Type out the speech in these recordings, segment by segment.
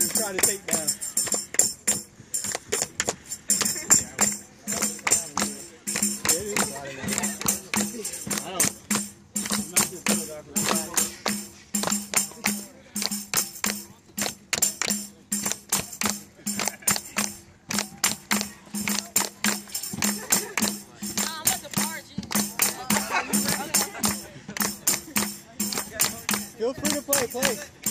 try to take down. Feel free to play, play.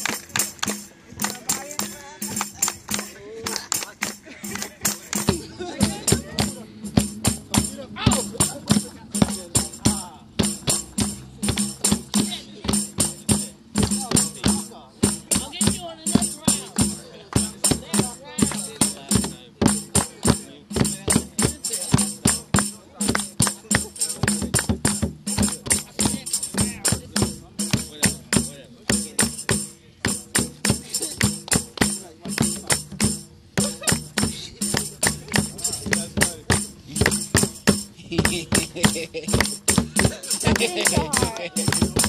Hehehehe